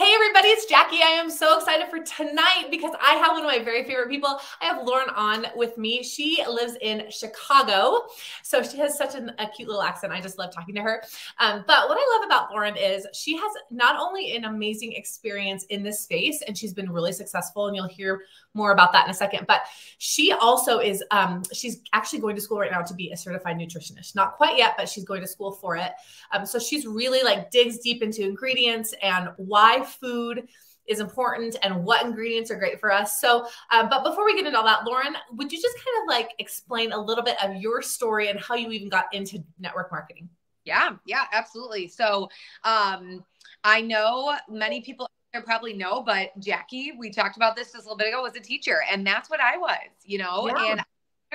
Hey, everybody, it's Jackie. I am so excited for tonight because I have one of my very favorite people. I have Lauren on with me. She lives in Chicago. So she has such an, a cute little accent. I just love talking to her. Um, but what I love about Lauren is she has not only an amazing experience in this space, and she's been really successful, and you'll hear more about that in a second, but she also is, um, she's actually going to school right now to be a certified nutritionist. Not quite yet, but she's going to school for it. Um, so she's really like digs deep into ingredients and why food is important and what ingredients are great for us. So, uh, but before we get into all that, Lauren, would you just kind of like explain a little bit of your story and how you even got into network marketing? Yeah, yeah, absolutely. So, um, I know many people probably know, but Jackie, we talked about this just a little bit ago, was a teacher, and that's what I was, you know, yeah. and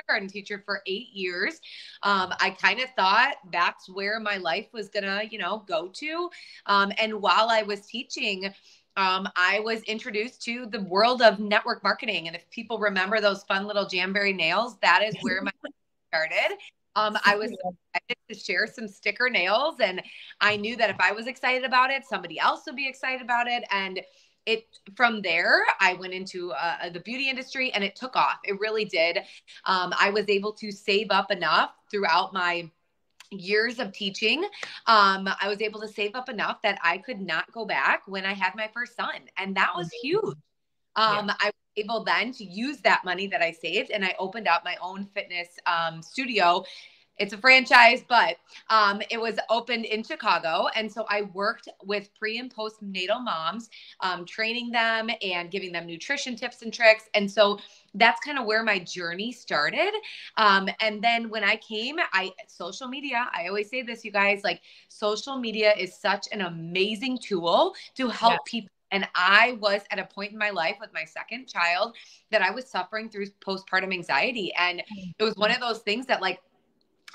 kindergarten teacher for eight years. Um, I kind of thought that's where my life was gonna, you know, go to. Um, and while I was teaching, um, I was introduced to the world of network marketing. And if people remember those fun little jamberry nails, that is where my started. Um, I was excited to share some sticker nails, and I knew that if I was excited about it, somebody else would be excited about it. And it from there i went into uh, the beauty industry and it took off. It really did. Um, i was able to save up enough throughout my years of teaching. Um, i was able to save up enough that i could not go back when i had my first son and that was huge. Um, yeah. i was able then to use that money that i saved and i opened up my own fitness um, studio it's a franchise, but um, it was opened in Chicago. And so I worked with pre and postnatal moms, um, training them and giving them nutrition tips and tricks. And so that's kind of where my journey started. Um, and then when I came, I social media, I always say this, you guys, like social media is such an amazing tool to help yeah. people and I was at a point in my life with my second child that I was suffering through postpartum anxiety. And it was one of those things that, like,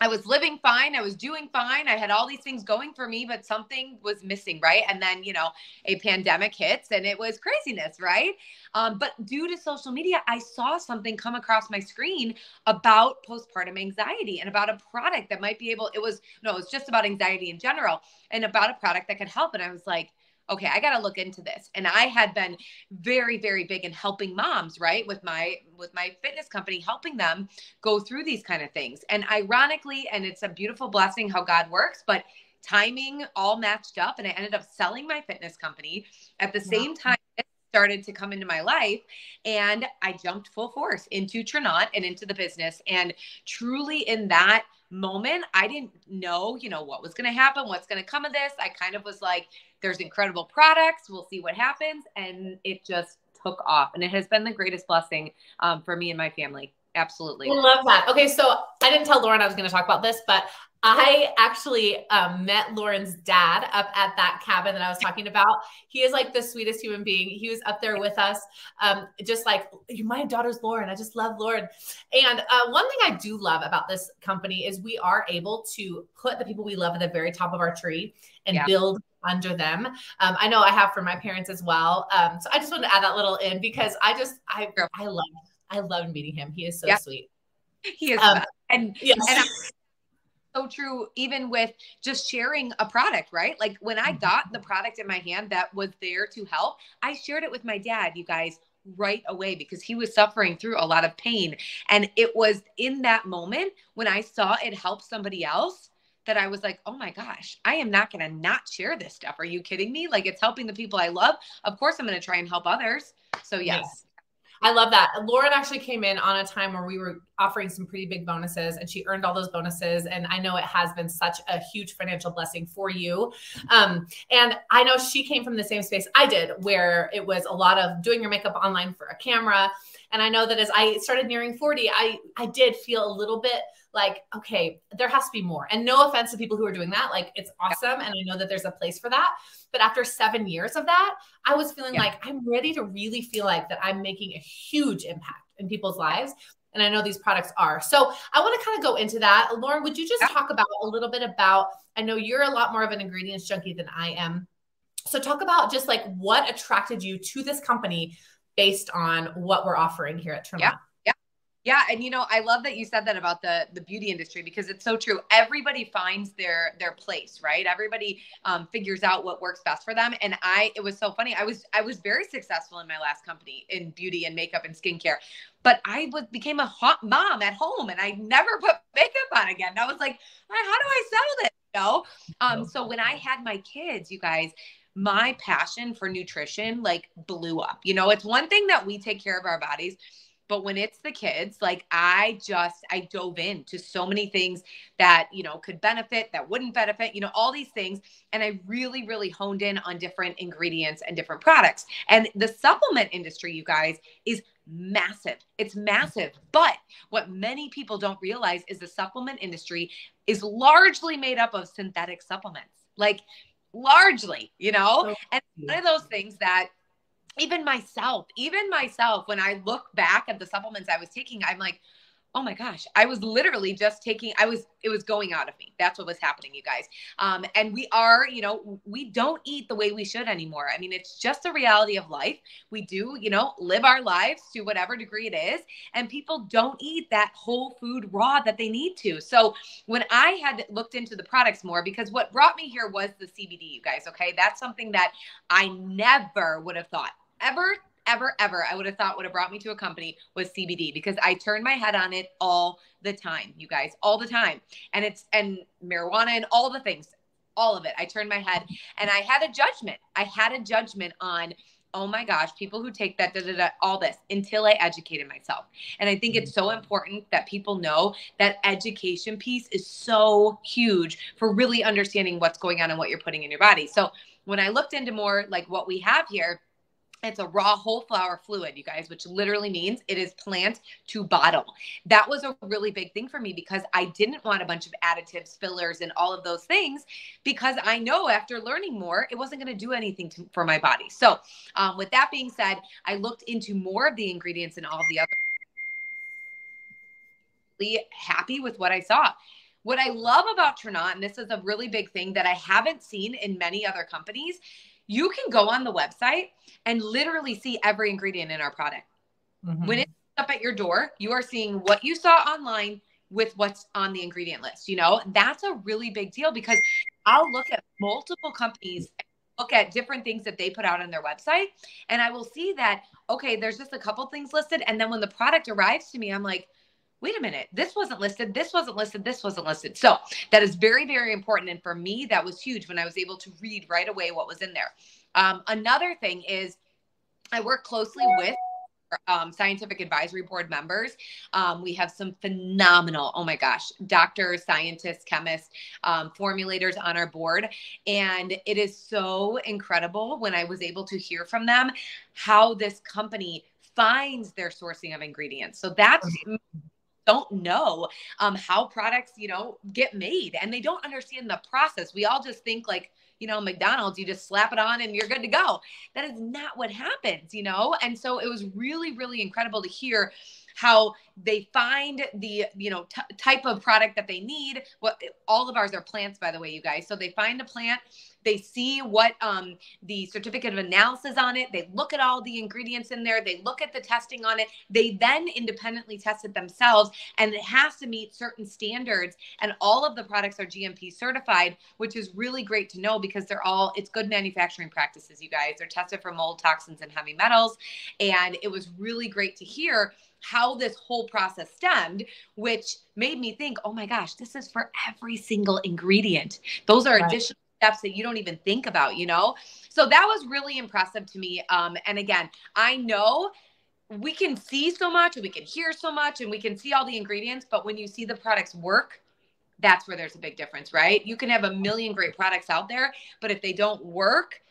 I was living fine. I was doing fine. I had all these things going for me, but something was missing, right? And then, you know, a pandemic hits and it was craziness, right? Um, but due to social media, I saw something come across my screen about postpartum anxiety and about a product that might be able, it was, no, it was just about anxiety in general and about a product that could help. And I was like, okay, I got to look into this. And I had been very, very big in helping moms, right? With my with my fitness company, helping them go through these kind of things. And ironically, and it's a beautiful blessing how God works, but timing all matched up and I ended up selling my fitness company at the wow. same time it started to come into my life and I jumped full force into Tranont and into the business and truly in that moment I didn't know, you know, what was going to happen, what's going to come of this. I kind of was like there's incredible products. We'll see what happens. And it just took off. And it has been the greatest blessing um, for me and my family. Absolutely. I love that. Okay. So I didn't tell Lauren I was going to talk about this, but I actually um, met Lauren's dad up at that cabin that I was talking about. He is like the sweetest human being. He was up there with us, um, just like my daughter's Lauren. I just love Lauren. And uh, one thing I do love about this company is we are able to put the people we love at the very top of our tree and yeah. build under them. Um, I know I have for my parents as well. Um, so I just wanted to add that little in because I just I I love I love meeting him. He is so yeah. sweet. He is, um, and yes. and so true even with just sharing a product right like when i mm-hmm. got the product in my hand that was there to help i shared it with my dad you guys right away because he was suffering through a lot of pain and it was in that moment when i saw it help somebody else that I was like, oh my gosh, I am not going to not share this stuff. Are you kidding me? Like it's helping the people I love. Of course, I'm going to try and help others. So, yes. I love that. Lauren actually came in on a time where we were offering some pretty big bonuses and she earned all those bonuses. And I know it has been such a huge financial blessing for you. Um, and I know she came from the same space I did, where it was a lot of doing your makeup online for a camera. And I know that as I started nearing 40, I, I did feel a little bit like, okay, there has to be more. And no offense to people who are doing that. Like, it's awesome. And I know that there's a place for that. But after seven years of that, I was feeling yeah. like I'm ready to really feel like that I'm making a huge impact in people's lives. And I know these products are. So I want to kind of go into that. Lauren, would you just yeah. talk about a little bit about? I know you're a lot more of an ingredients junkie than I am. So talk about just like what attracted you to this company based on what we're offering here at Tranont. Yeah. Yeah, and you know, I love that you said that about the the beauty industry because it's so true. Everybody finds their their place, right? Everybody um, figures out what works best for them. And I, it was so funny. I was I was very successful in my last company in beauty and makeup and skincare, but I was became a hot mom at home, and I never put makeup on again. And I was like, how do I sell this? You know? Um, so when I had my kids, you guys, my passion for nutrition like blew up. You know, it's one thing that we take care of our bodies but when it's the kids, like I just, I dove into so many things that, you know, could benefit, that wouldn't benefit, you know, all these things. And I really, really honed in on different ingredients and different products. And the supplement industry, you guys, is massive. It's massive. But what many people don't realize is the supplement industry is largely made up of synthetic supplements. Like, largely, you know? And one of those things that even myself, even myself, when I look back at the supplements I was taking, I'm like, oh my gosh, I was literally just taking, I was, it was going out of me. That's what was happening, you guys. Um, and we are, you know, we don't eat the way we should anymore. I mean, it's just a reality of life. We do, you know, live our lives to whatever degree it is. And people don't eat that whole food raw that they need to. So when I had looked into the products more, because what brought me here was the CBD, you guys, okay? That's something that I never would have thought ever, ever, ever I would have thought would have brought me to a company was CBD because I turn my head on it all the time, you guys, all the time. And it's, and marijuana and all the things, all of it. I turned my head and I had a judgment. I had a judgment on, oh my gosh, people who take that, da, da, da, all this until I educated myself. And I think it's so mm-hmm. important that people know that education piece is so huge for really understanding what's going on and what you're putting in your body. So when I looked into more like what we have here, it's a raw whole flower fluid, you guys, which literally means it is plant to bottle. That was a really big thing for me because I didn't want a bunch of additives, fillers, and all of those things because I know after learning more, it wasn't going to do anything to, for my body. So, um, with that being said, I looked into more of the ingredients and all the other. Happy with what I saw. What I love about Tranont, and this is a really big thing that I haven't seen in many other companies, you can go on the website and literally see every ingredient in our product. Mm-hmm. When it's up at your door, you are seeing what you saw online with what's on the ingredient list. You know, that's a really big deal because I'll look at multiple companies look at different things that they put out on their website and I will see that okay, there's just a couple things listed and then when the product arrives to me, I'm like, wait a minute, this wasn't listed, this wasn't listed, this wasn't listed. So that is very, very important. And for me, that was huge when I was able to read right away what was in there. Um, another thing is I work closely with um, scientific advisory board members. Um, we have some phenomenal, oh my gosh, doctors, scientists, chemists, um, formulators on our board. And it is so incredible when I was able to hear from them how this company finds their sourcing of ingredients. So that's don't know um, how products, you know, get made and they don't understand the process. We all just think like, you know, McDonald's, you just slap it on and you're good to go. That is not what happens, you know? And so it was really, really incredible to hear how they find the you know t- type of product that they need what all of ours are plants by the way you guys so they find a plant they see what um, the certificate of analysis on it. They look at all the ingredients in there. They look at the testing on it. They then independently test it themselves, and it has to meet certain standards. And all of the products are GMP certified, which is really great to know because they're all it's good manufacturing practices. You guys, they're tested for mold, toxins, and heavy metals, and it was really great to hear how this whole process stemmed, which made me think, oh my gosh, this is for every single ingredient. Those are right. additional steps that you don't even think about, you know? So that was really impressive to me. Um, and again, I know we can see so much and we can hear so much and we can see all the ingredients, but when you see the products work, that's where there's a big difference, right? You can have a million great products out there, but if they don't work,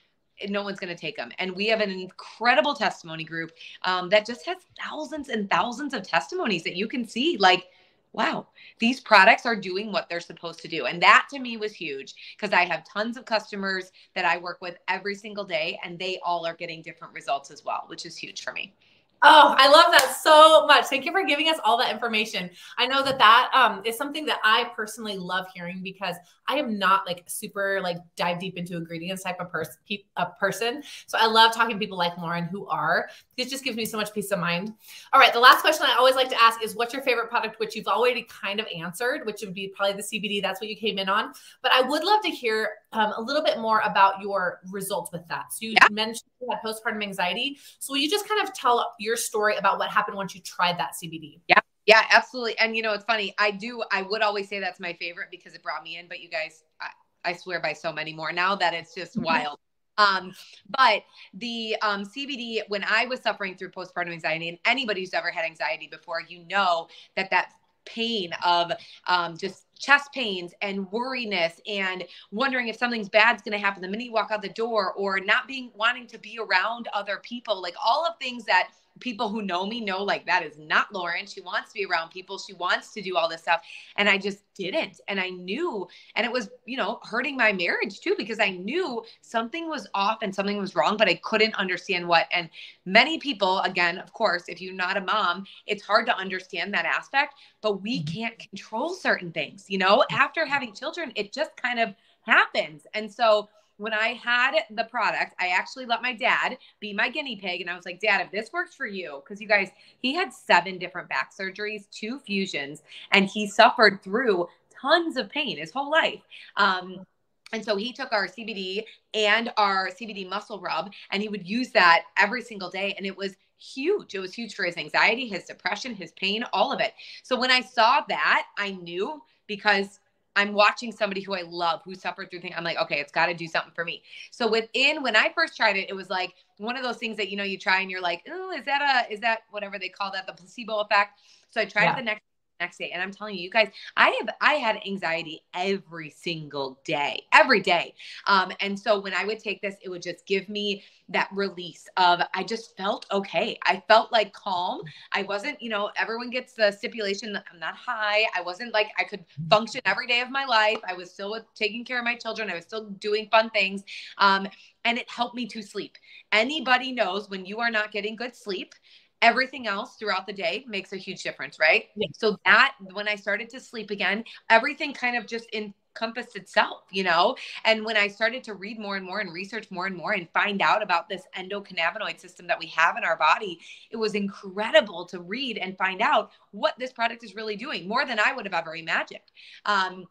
no one's going to take them. And we have an incredible testimony group um, that just has thousands and thousands of testimonies that you can see. Like, wow, these products are doing what they're supposed to do. And that to me was huge because I have tons of customers that I work with every single day and they all are getting different results as well, which is huge for me. Oh, I love that so much. Thank you for giving us all that information. I know that that um, is something that I personally love hearing because I am not like super like dive deep into ingredients type of person. A person. So I love talking to people like Lauren who are. This just gives me so much peace of mind. All right, the last question I always like to ask is, what's your favorite product? Which you've already kind of answered, which would be probably the CBD. That's what you came in on. But I would love to hear um, a little bit more about your results with that. So you yeah. mentioned you had postpartum anxiety. So will you just kind of tell your story about what happened once you tried that CBD? Yeah. Yeah, absolutely. And you know, it's funny. I do. I would always say that's my favorite because it brought me in. But you guys, I, I swear by so many more now that it's just mm-hmm. wild. Um, but the um, CBD, when I was suffering through postpartum anxiety, and anybody who's ever had anxiety before, you know that that pain of um, just chest pains and worriness and wondering if something's bad's going to happen the minute you walk out the door or not being wanting to be around other people like all of things that people who know me know like that is not Lauren. She wants to be around people. She wants to do all this stuff. And I just didn't. And I knew, and it was, you know, hurting my marriage too, because I knew something was off and something was wrong, but I couldn't understand what. And many people, again, of course, if you're not a mom, it's hard to understand that aspect, but we mm-hmm. can't control certain things, you know, after having children, it just kind of happens. And so, when I had the product, I actually let my dad be my guinea pig. And I was like, Dad, if this works for you, because you guys, he had seven different back surgeries, two fusions, and he suffered through tons of pain his whole life. Um, and so he took our CBD and our CBD muscle rub, and he would use that every single day. And it was huge. It was huge for his anxiety, his depression, his pain, all of it. So when I saw that, I knew because I'm watching somebody who I love who suffered through things. I'm like, okay, it's got to do something for me. So within when I first tried it, it was like one of those things that you know you try and you're like, oh, is that a is that whatever they call that the placebo effect? So I tried yeah. it the next next day. And I'm telling you, you guys, I have I had anxiety every single day, every day. Um, and so when I would take this, it would just give me that release of I just felt okay. I felt like calm. I wasn't, you know, everyone gets the stipulation that I'm not high. I wasn't like I could function every day of my life. I was still with taking care of my children. I was still doing fun things. Um, and it helped me to sleep. Anybody knows when you are not getting good sleep, everything else throughout the day makes a huge difference, right? So that when I started to sleep again, everything kind of just encompassed itself, you know? And when I started to read more and more and research more and more and find out about this endocannabinoid system that we have in our body, it was incredible to read and find out what this product is really doing more than I would have ever imagined. Um,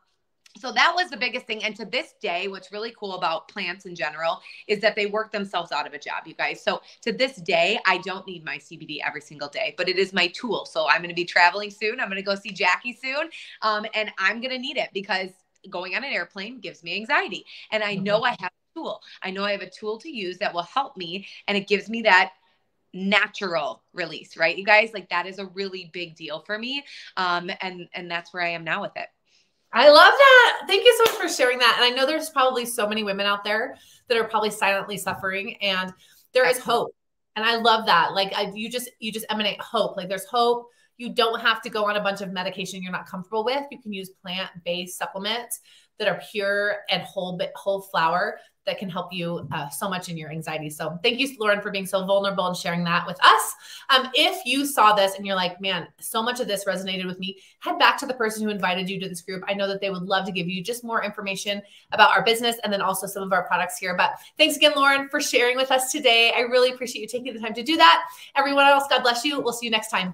so that was the biggest thing. And to this day what's really cool about plants in general is that they work themselves out of a job you guys. So to this day i don't need my cbd every single day but it is my tool. So i'm going to be traveling soon. I'm going to go see jackie soon. Um, and i'm going to need it because going on an airplane gives me anxiety. And i know mm-hmm. i have a tool. I know i have a tool to use that will help me and it gives me that natural release right you guys? Like that is a really big deal for me. Um and and that's where i am now with it I love that. Thank you so much for sharing that. And I know there's probably so many women out there that are probably silently suffering and there is hope. And I love that. Like I, you just you just emanate hope. Like there's hope. You don't have to go on a bunch of medication you're not comfortable with. You can use plant-based supplements that are pure and whole whole flower that can help you uh, so much in your anxiety. So thank you, Lauren, for being so vulnerable and sharing that with us. Um, if you saw this and you're like, man, so much of this resonated with me, head back to the person who invited you to this group. I know that they would love to give you just more information about our business and then also some of our products here. But thanks again, Lauren, for sharing with us today. I really appreciate you taking the time to do that. Everyone else, God bless you. We'll see you next time.